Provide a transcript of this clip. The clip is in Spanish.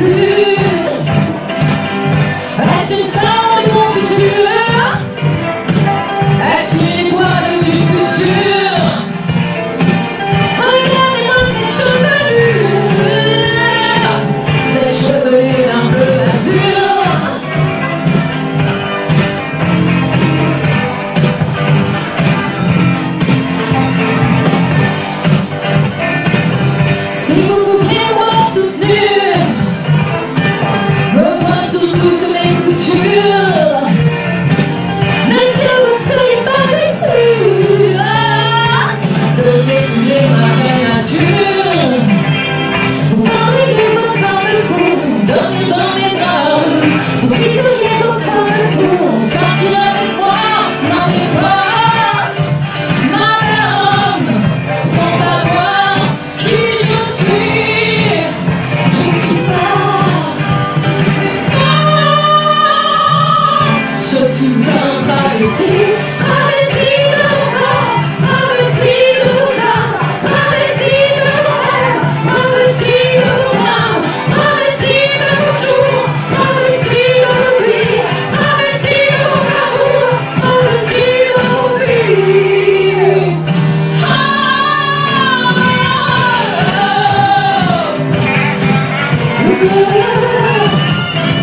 Yeah. ¡Gracias!